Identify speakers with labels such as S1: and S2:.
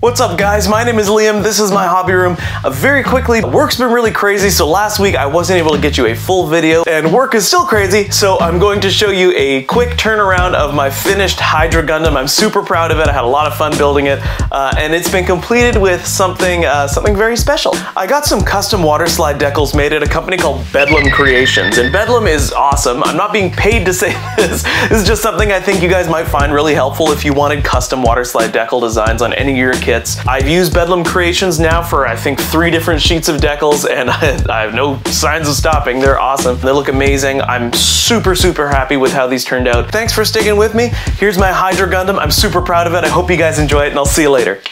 S1: What's up guys, my name is Liam, this is my hobby room. Uh, very quickly, work's been really crazy, so last week I wasn't able to get you a full video, and work is still crazy, so I'm going to show you a quick turnaround of my finished Hydra Gundam. I'm super proud of it, I had a lot of fun building it, uh, and it's been completed with something, uh, something very special. I got some custom water slide decals made at a company called Bedlam Creations, and Bedlam is awesome. I'm not being paid to say this, this is just something I think you guys might find really helpful if you wanted custom water slide decal designs on any of your kits. I've used Bedlam Creations now for I think three different sheets of decals and I have no signs of stopping. They're awesome. They look amazing. I'm super, super happy with how these turned out. Thanks for sticking with me. Here's my Hydra Gundam. I'm super proud of it. I hope you guys enjoy it and I'll see you later.